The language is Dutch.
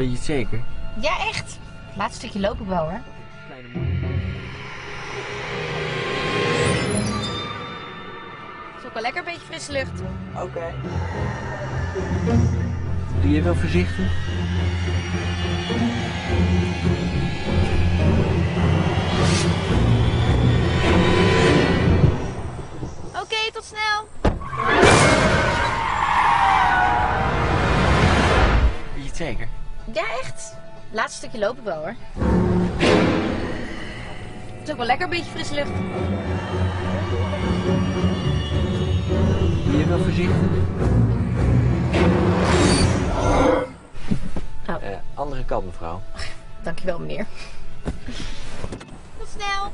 Ben je het zeker? Ja, echt. Laatste stukje loop ik wel hoor. Kleine moeder. Is ook wel lekker, een beetje frisse lucht. Oké. Doe je wel voorzichtig? Oké, tot snel. Ben je het zeker? Ja, echt. Laatste stukje loop ik wel hoor. Is ook wel lekker, een beetje frisse lucht. Je wel voorzichtig? Oh. Eh, andere kant, mevrouw. Dankjewel, meneer. Tot snel.